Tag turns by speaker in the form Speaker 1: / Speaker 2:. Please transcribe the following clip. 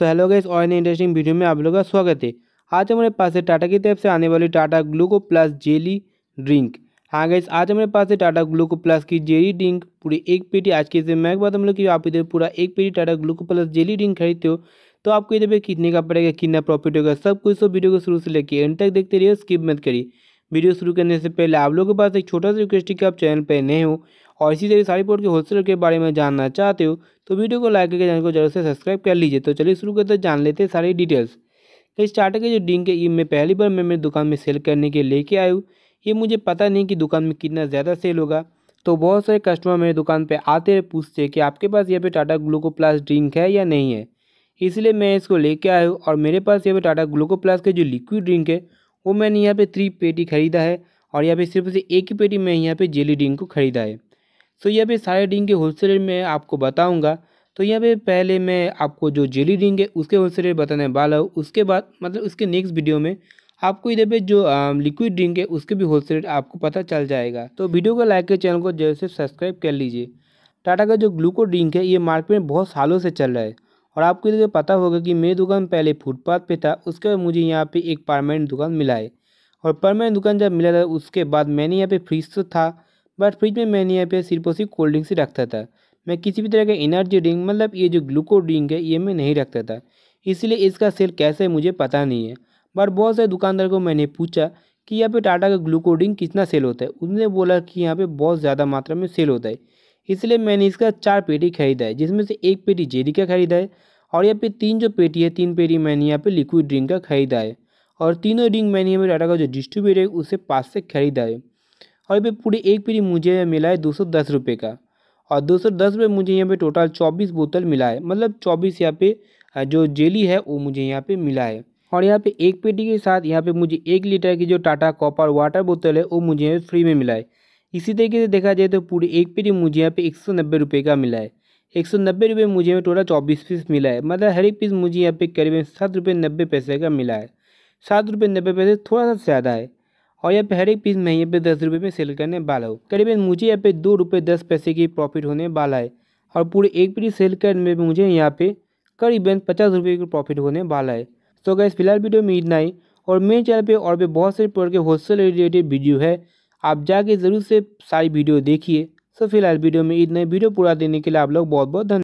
Speaker 1: तो hello guys और नई इंटरेस्टिंग वीडियो में आप लोगों का स्वागत है। आज हमारे पास है टाटा की तरफ़ से आने वाली Tata gluco plus jelly drink हाँ गाइस आज हमारे पास है टाटा ग्लूको प्लस की जेली ड्रिंक पूरी एक पेटी। आज के मैं बात हम लोग की, आप इधर पूरा एक पेटी Tata gluco plus jelly drink खरीदते हो तो आपको इधर पे कितने का पड़ेगा, कितना प्रॉफिट होगा, सब कुछ तो वीडियो को शुरू से लेकर एंड तक देखते रहिए स्किप मत करिए। वीडियो शुरू करने से पहले आप लोगों के पास एक छोटा सा रिक्वेस्ट है कि आप चैनल पर नए हो और इसी तरह सारी पोर्ट के होलसेलर के बारे में जानना चाहते हो तो वीडियो को लाइक करके चैनल को ज़रूर से सब्सक्राइब कर लीजिए। तो चलिए शुरू करते जान लेते हैं सारी डिटेल्स तो स्टार्टर के जो डिंग है ये मैं पहली बार मैं मेरी दुकान में सेल करने के लेके आया हूँ, ये मुझे पता नहीं कि दुकान में कितना ज़्यादा सेल होगा। तो बहुत सारे कस्टमर मेरे दुकान पे आते हैं, पूछते कि आपके पास यहाँ पे टाटा ग्लूको प्लस ड्रिंक है या नहीं है। इसलिए मैं इसको लेके आया हूँ और मेरे पास यहाँ पे टाटा ग्लूको प्लस के जो लिक्विड ड्रिंक है, वो मैंने यहाँ पे थ्री पेटी खरीदा है और यहाँ पे सिर्फ़ से एक ही पेटी मैं यहाँ पे जेली ड्रिंक को ख़रीदा है। तो यहाँ पे सारे ड्रिंक के होलसेलर में आपको बताऊँगा। तो यहाँ पे पहले मैं आपको जो जेली ड्रिंक है उसके होलसेलर बताने वाला हूँ। उसके बाद मतलब उसके नेक्स्ट वीडियो में आपको इधर पे जो लिक्विड ड्रिंक है उसके भी होलसेल आपको पता चल जाएगा। तो वीडियो को लाइक कर, चैनल को ज़रूर से सब्सक्राइब कर लीजिए। टाटा का जो ग्लूको ड्रिंक है, ये मार्केट में बहुत सालों से चल रहा है। और आपको इधर पता होगा कि मेरी दुकान पहले फुटपाथ पे था, उसके बाद मुझे यहाँ पे एक परमानेंट दुकान मिला है। और परमानेंट दुकान जब मिला था, उसके बाद मैंने यहाँ पे फ्रिज तो था। बट फ्रिज में मैंने यहाँ पे सिर्फ़ और सिर्फ़ कोल्ड ड्रिंक ही रखता था। मैं किसी भी तरह का एनर्जी ड्रिंक मतलब ये जो ग्लूको ड्रिंक है, ये मैं नहीं रखता था। इसलिए इसका सेल कैसे है, मुझे पता नहीं है। बट बहुत सारे दुकानदार को मैंने पूछा कि यहाँ पे टाटा का ग्लूको ड्रिंक कितना सेल होता है? उन्होंने बोला कि यहाँ पे बहुत ज़्यादा मात्रा में सेल होता है। इसलिए मैंने इसका चार पेटी खरीदा है, जिसमें से एक पेटी जेरी का खरीदा है और यहाँ पे तीन जो पेटी है, तीन पेटी मैंने यहाँ पे लिक्विड ड्रिंक का खरीदा है। और तीनों ड्रिंक मैंने यहाँ पे टाटा का जो डिस्ट्रीब्यूटर है, उसे पास से खरीदा है। और ये पूरी एक पेटी मुझे मिला है दो सौ दस रुपये का। और दो सौ दस रुपये मुझे यहाँ पे टोटल चौबीस बोतल मिला है। मतलब चौबीस यहाँ पे जो जेली है, वो मुझे यहाँ पे मिला है। और यहाँ पे एक पेटी के साथ यहाँ पे मुझे एक लीटर की जो टाटा कॉपर वाटर बोतल है, वो मुझे यहाँ फ्री में मिला है। इसी तरीके से देखा जाए तो पूरी एक पेटी मुझे यहाँ पे एक सौ नब्बे रुपये का मिला है। एक सौ नब्बे रुपये मुझे यहाँ टोटल चौबीस पीस मिला है। मतलब हर एक पीस मुझे यहाँ पे करीबन सात रुपये नब्बे पैसे का मिला है। सात रुपये नब्बे पैसे थोड़ा सा ज़्यादा है। और यहाँ पे हर एक पीस मैं यहाँ पे दस रुपये में सेल करने वाला हूँ। करीबन मुझे यहाँ पे दो रुपये दस पैसे की प्रॉफिट होने वाला है और पूरे एक पीस सेल करने में मुझे यहाँ पे करीबन पचास रुपये की प्रॉफिट होने वाला है। तो गैस फ़िलहाल वीडियो में इतना ही और मेरे चैनल पे और भी बहुत सारे प्रोडक्ट के होलसेल रिलेटेड वीडियो है। आप जाके ज़रूर से सारी वीडियो देखिए। तो फ़िलहाल वीडियो में इतना वीडियो पूरा देने के लिए आप लोग बहुत बहुत धन्यवाद।